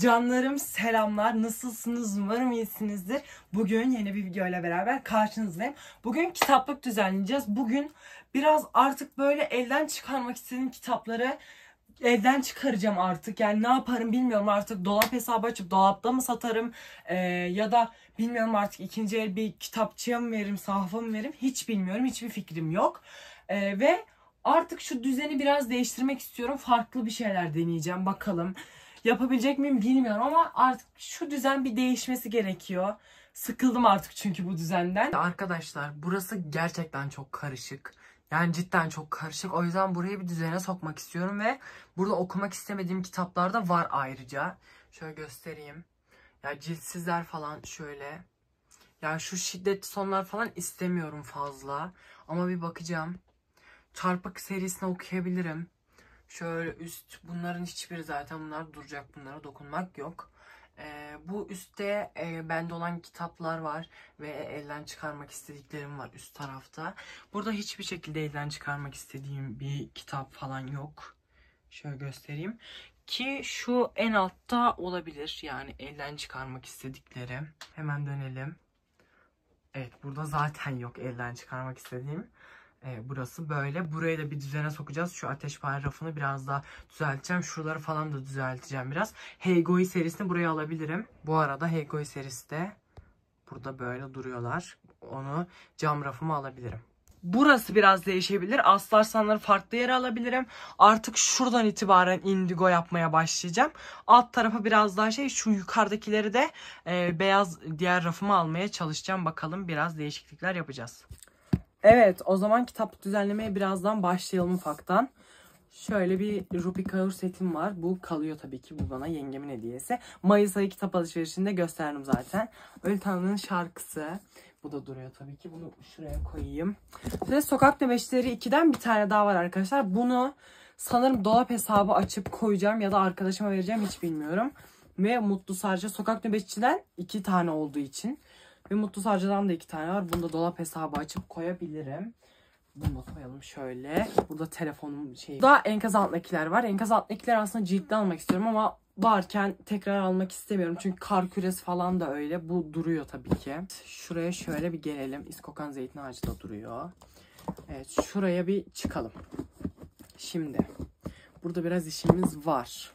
Canlarım selamlar. Nasılsınız? Umarım iyisinizdir. Bugün yeni bir video ile beraber karşınızdayım. Bugün kitaplık düzenleyeceğiz. Bugün biraz artık böyle elden çıkarmak istediğim kitapları evden çıkaracağım artık. Yani ne yaparım bilmiyorum artık. Dolap hesabı açıp dolapta mı satarım? Ee, ya da bilmiyorum artık ikinci el bir kitapçıya mı veririm, sahfa mı veririm? Hiç bilmiyorum. Hiçbir fikrim yok. Ee, ve artık şu düzeni biraz değiştirmek istiyorum. Farklı bir şeyler deneyeceğim. Bakalım. Yapabilecek miyim bilmiyorum ama artık şu düzen bir değişmesi gerekiyor. Sıkıldım artık çünkü bu düzenden. Arkadaşlar burası gerçekten çok karışık. Yani cidden çok karışık. O yüzden burayı bir düzene sokmak istiyorum ve burada okumak istemediğim kitaplar da var ayrıca. Şöyle göstereyim. Ya ciltsizler falan şöyle. Yani şu şiddetli sonlar falan istemiyorum fazla. Ama bir bakacağım. Çarpık serisini okuyabilirim. Şöyle üst bunların hiçbiri zaten bunlar duracak bunlara dokunmak yok. Ee, bu üstte e, bende olan kitaplar var ve elden çıkarmak istediklerim var üst tarafta. Burada hiçbir şekilde elden çıkarmak istediğim bir kitap falan yok. Şöyle göstereyim. Ki şu en altta olabilir yani elden çıkarmak istediklerim. Hemen dönelim. Evet burada zaten yok elden çıkarmak istediğim. E, burası böyle. Burayı da bir düzene sokacağız. Şu ateşpare rafını biraz daha düzelteceğim. Şuraları falan da düzelteceğim biraz. Heygoi serisini buraya alabilirim. Bu arada Heygoi serisi de burada böyle duruyorlar. Onu cam rafıma alabilirim. Burası biraz değişebilir. Aslarsanları farklı yere alabilirim. Artık şuradan itibaren indigo yapmaya başlayacağım. Alt tarafı biraz daha şey şu yukarıdakileri de e, beyaz diğer rafıma almaya çalışacağım. Bakalım biraz değişiklikler yapacağız. Evet o zaman kitap düzenlemeye birazdan başlayalım ufaktan. Şöyle bir Rupi Kaur setim var. Bu kalıyor tabii ki. Bu bana yengemin hediyesi. Mayıs ayı kitap alışverişinde gösterdim zaten. Öyle Tanrı'nın şarkısı. Bu da duruyor tabii ki. Bunu şuraya koyayım. Ve Sokak Nöbeşleri 2'den bir tane daha var arkadaşlar. Bunu sanırım dolap hesabı açıp koyacağım ya da arkadaşıma vereceğim hiç bilmiyorum. Ve Mutlu Sarca Sokak Nöbetçi'den iki tane olduğu için. Ve Mutlu Sarca'dan da iki tane var. Bunu da dolap hesabı açıp koyabilirim. Bunu da koyalım şöyle. Burada telefonum şey. Burada enkaz altındakiler var. Enkaz altındakiler aslında ciltli almak istiyorum ama varken tekrar almak istemiyorum. Çünkü kar küresi falan da öyle. Bu duruyor tabii ki. Şuraya şöyle bir gelelim. İskokan zeytin ağacı da duruyor. Evet şuraya bir çıkalım. Şimdi burada biraz işimiz var.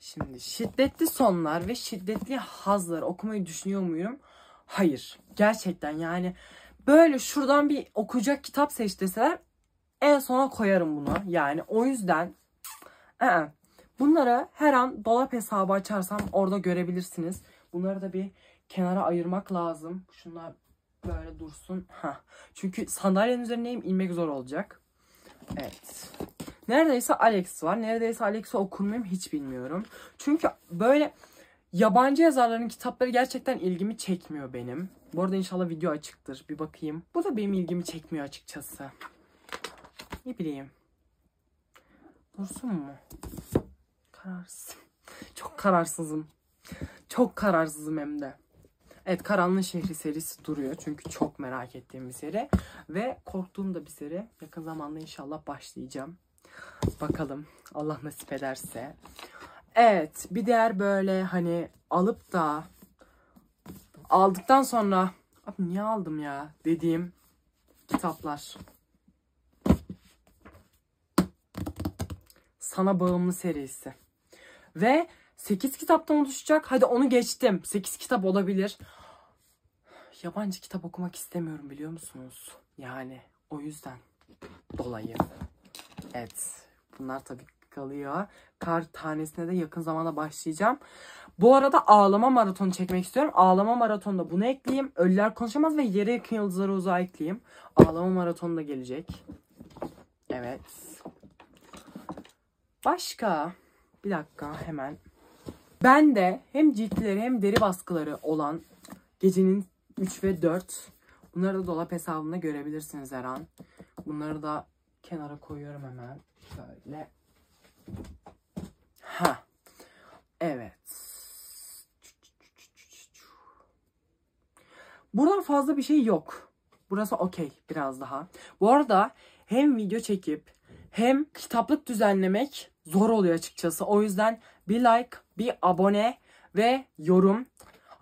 Şimdi şiddetli sonlar ve şiddetli hazlar okumayı düşünüyor muyum? Hayır. Gerçekten yani böyle şuradan bir okuyacak kitap seç deseler en sona koyarım bunu. Yani o yüzden ı bunları her an dolap hesabı açarsam orada görebilirsiniz. Bunları da bir kenara ayırmak lazım. Şunlar böyle dursun. Ha. Çünkü sandalyenin üzerindeyim inmek zor olacak. Evet. Neredeyse Alex var. Neredeyse Alex'i okur hiç bilmiyorum. Çünkü böyle Yabancı yazarların kitapları gerçekten ilgimi çekmiyor benim. Bu arada inşallah video açıktır. Bir bakayım. Bu da benim ilgimi çekmiyor açıkçası. Ne bileyim. Dursun mu? Kararsız. Çok kararsızım. Çok kararsızım hem de. Evet Karanlık Şehri serisi duruyor. Çünkü çok merak ettiğim bir seri. Ve korktuğum da bir seri. Yakın zamanda inşallah başlayacağım. Bakalım Allah nasip ederse. Evet bir diğer böyle hani alıp da aldıktan sonra abi niye aldım ya dediğim kitaplar. Sana Bağımlı serisi. Ve 8 kitaptan oluşacak. Hadi onu geçtim. 8 kitap olabilir. Yabancı kitap okumak istemiyorum biliyor musunuz? Yani o yüzden dolayı. Evet. Bunlar tabii kalıyor. Kar tanesine de yakın zamanda başlayacağım. Bu arada ağlama maratonu çekmek istiyorum. Ağlama maratonda bunu ekleyeyim. Ölüler konuşamaz ve yere yakın yıldızları uzağa ekleyeyim. Ağlama maratonu da gelecek. Evet. Başka. Bir dakika hemen. Ben de hem ciltleri hem deri baskıları olan gecenin 3 ve 4. Bunları da dolap hesabımda görebilirsiniz her an. Bunları da kenara koyuyorum hemen. Şöyle. Ha. Evet. Buradan fazla bir şey yok. Burası okey biraz daha. Bu arada hem video çekip hem kitaplık düzenlemek zor oluyor açıkçası. O yüzden bir like, bir abone ve yorum.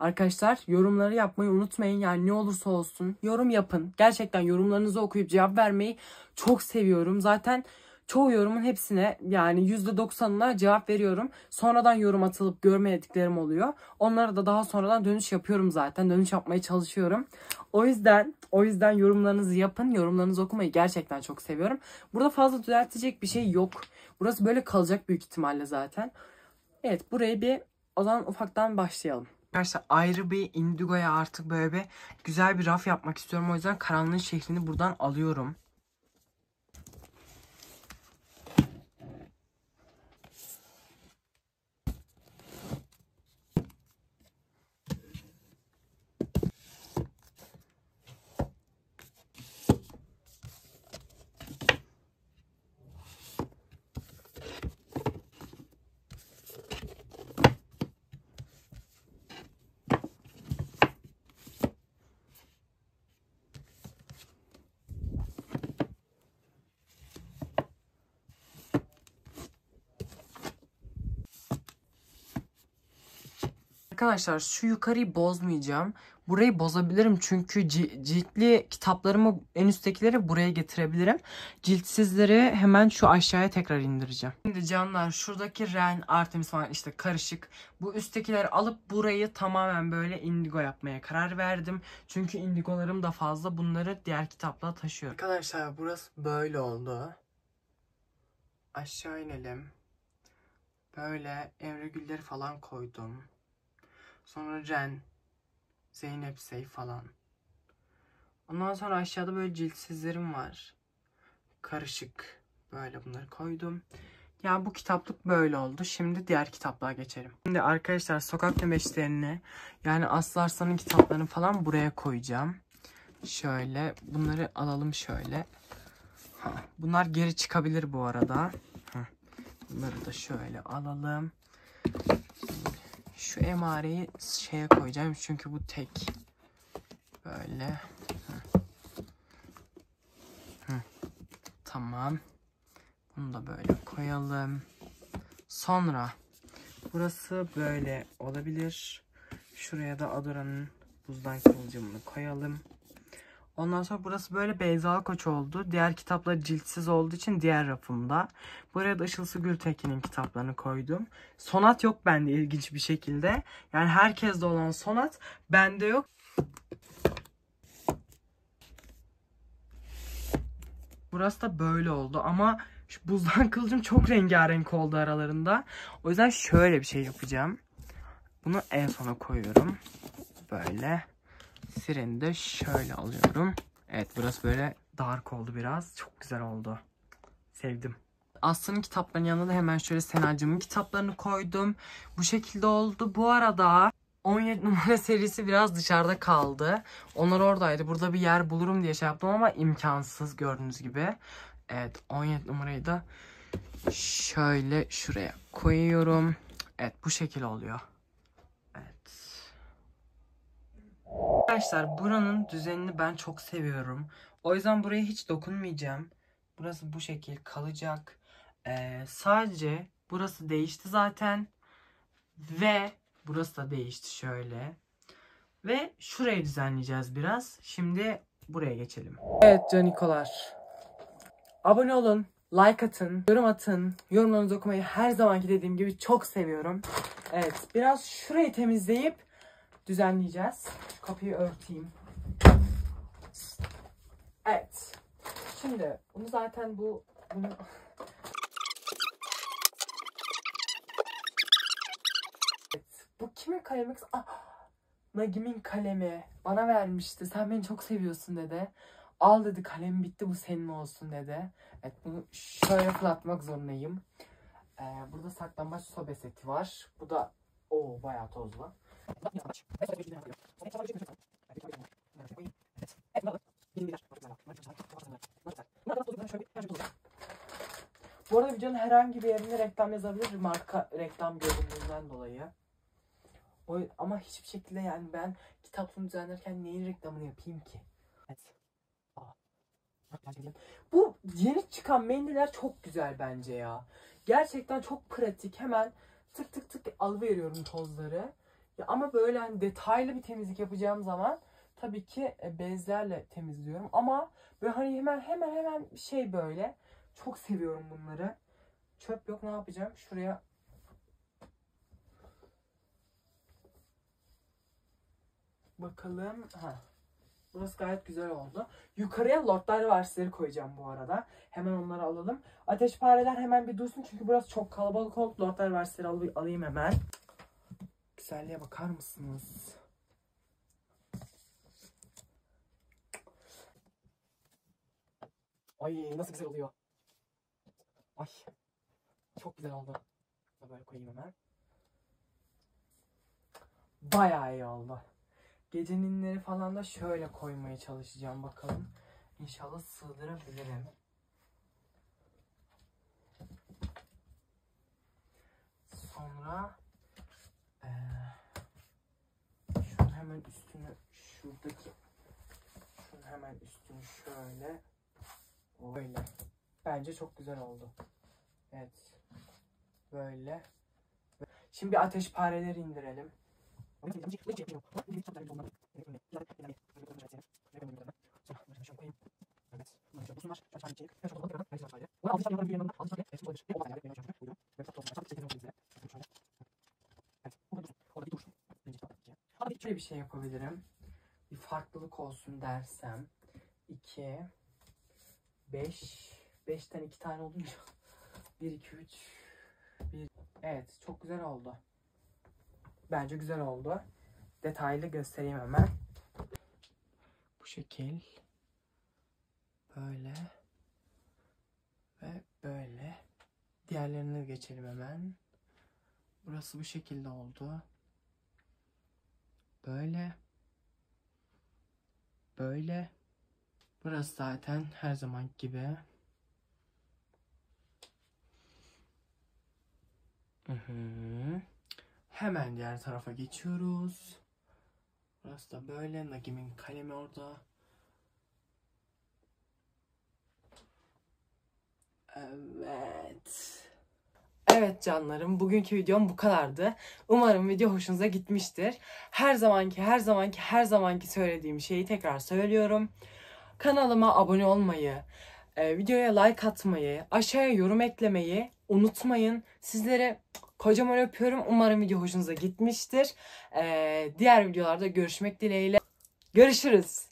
Arkadaşlar yorumları yapmayı unutmayın. Yani ne olursa olsun yorum yapın. Gerçekten yorumlarınızı okuyup cevap vermeyi çok seviyorum. Zaten çoğu yorumun hepsine yani %90'ına cevap veriyorum. Sonradan yorum atılıp görmediklerim oluyor. Onlara da daha sonradan dönüş yapıyorum zaten. Dönüş yapmaya çalışıyorum. O yüzden o yüzden yorumlarınızı yapın. Yorumlarınızı okumayı gerçekten çok seviyorum. Burada fazla düzeltecek bir şey yok. Burası böyle kalacak büyük ihtimalle zaten. Evet burayı bir o zaman ufaktan başlayalım. Arkadaşlar ayrı bir indigoya artık böyle bir güzel bir raf yapmak istiyorum. O yüzden karanlığın şehrini buradan alıyorum. Arkadaşlar şu yukarıyı bozmayacağım. Burayı bozabilirim çünkü ciltli kitaplarımı en üsttekileri buraya getirebilirim. Ciltsizleri hemen şu aşağıya tekrar indireceğim. Şimdi canlar şuradaki Ren, Artemis falan işte karışık. Bu üsttekileri alıp burayı tamamen böyle indigo yapmaya karar verdim. Çünkü indigolarım da fazla bunları diğer kitapla taşıyorum. Arkadaşlar burası böyle oldu. Aşağı inelim. Böyle Emre Gülleri falan koydum. Sonra Ren, Zeynep Sey falan. Ondan sonra aşağıda böyle ciltsizlerim var. Karışık. Böyle bunları koydum. Yani bu kitaplık böyle oldu. Şimdi diğer kitaplığa geçelim. Şimdi arkadaşlar sokak nöbeşlerini yani Aslı Arslan'ın kitaplarını falan buraya koyacağım. Şöyle bunları alalım şöyle. Bunlar geri çıkabilir bu arada. Bunları da şöyle alalım. Şu emareyi şeye koyacağım çünkü bu tek. Böyle. Hı. Hı. Tamam. Bunu da böyle koyalım. Sonra burası böyle olabilir. Şuraya da Adora'nın buzdan kıvılcımını koyalım. Ondan sonra burası böyle Beyza Koç oldu. Diğer kitaplar ciltsiz olduğu için diğer rafımda. Buraya da Işılsı Gültekin'in kitaplarını koydum. Sonat yok bende ilginç bir şekilde. Yani herkeste olan sonat bende yok. Burası da böyle oldu ama şu buzdan kılıcım çok rengarenk oldu aralarında. O yüzden şöyle bir şey yapacağım. Bunu en sona koyuyorum. Böyle. Sireni de şöyle alıyorum. Evet burası böyle dark oldu biraz. Çok güzel oldu. Sevdim. Aslı'nın kitaplarının yanına da hemen şöyle Senacığımın kitaplarını koydum. Bu şekilde oldu. Bu arada 17 numara serisi biraz dışarıda kaldı. Onlar oradaydı. Burada bir yer bulurum diye şey yaptım ama imkansız gördüğünüz gibi. Evet 17 numarayı da şöyle şuraya koyuyorum. Evet bu şekil oluyor. Arkadaşlar buranın düzenini ben çok seviyorum. O yüzden buraya hiç dokunmayacağım. Burası bu şekil kalacak. Ee, sadece burası değişti zaten. Ve burası da değişti şöyle. Ve şurayı düzenleyeceğiz biraz. Şimdi buraya geçelim. Evet canikolar. Abone olun. Like atın, yorum atın, yorumlarınızı okumayı her zamanki dediğim gibi çok seviyorum. Evet, biraz şurayı temizleyip düzenleyeceğiz. Kapıyı örteyim. Evet. Şimdi bunu zaten bu bunu evet. Bu kimin kalemi? Ah, Nagim'in kalemi. Bana vermişti. Sen beni çok seviyorsun dedi. Al dedi kalem bitti bu senin olsun dedi. Evet bunu şöyle fırlatmak zorundayım. Ee, burada saklambaç sobe seti var. Bu da o bayağı tozlu. Bu arada videonun herhangi bir yerine reklam yazabilir marka reklam görünümünden dolayı. O, ama hiçbir şekilde yani ben kitaplığını düzenlerken neyin reklamını yapayım ki? Evet. Bu yeni çıkan mendiller çok güzel bence ya. Gerçekten çok pratik. Hemen tık tık tık alıveriyorum tozları. Ya ama böyle hani detaylı bir temizlik yapacağım zaman tabii ki e, bezlerle temizliyorum. Ama böyle hani hemen hemen hemen şey böyle. Çok seviyorum bunları. Çöp yok ne yapacağım? Şuraya Bakalım. Ha. Burası gayet güzel oldu. Yukarıya Lordlar Varsları koyacağım bu arada. Hemen onları alalım. Ateşpareler hemen bir dursun çünkü burası çok kalabalık oldu. Varsları al alayım hemen. Güzelliğe bakar mısınız? Ay nasıl güzel oluyor. Ay. Çok güzel oldu. Böyle koyayım hemen. Bayağı iyi oldu. Geceninleri falan da şöyle koymaya çalışacağım bakalım. İnşallah sığdırabilirim. Sonra eee şunun üstünü şuradaki şunun hemen üstünü şöyle böyle. Bence çok güzel oldu. Evet. Böyle. Şimdi bir ateşpareleri indirelim. Şöyle bir şey yapabilirim. Bir farklılık olsun dersem. 2 5 5'ten 2 tane olunca 1 2 3 1 Evet, çok güzel oldu. Bence güzel oldu. Detaylı göstereyim hemen. Bu şekil. Böyle. Ve böyle. Diğerlerine geçelim hemen. Burası bu şekilde oldu. Böyle. Böyle. Burası zaten her zaman gibi. Hı hı. Hemen diğer tarafa geçiyoruz. Burası da böyle. Nagim'in kalemi orada. Evet. Evet canlarım bugünkü videom bu kadardı. Umarım video hoşunuza gitmiştir. Her zamanki her zamanki her zamanki söylediğim şeyi tekrar söylüyorum. Kanalıma abone olmayı, e, videoya like atmayı, aşağıya yorum eklemeyi unutmayın. Sizlere kocaman öpüyorum. Umarım video hoşunuza gitmiştir. E, diğer videolarda görüşmek dileğiyle. Görüşürüz.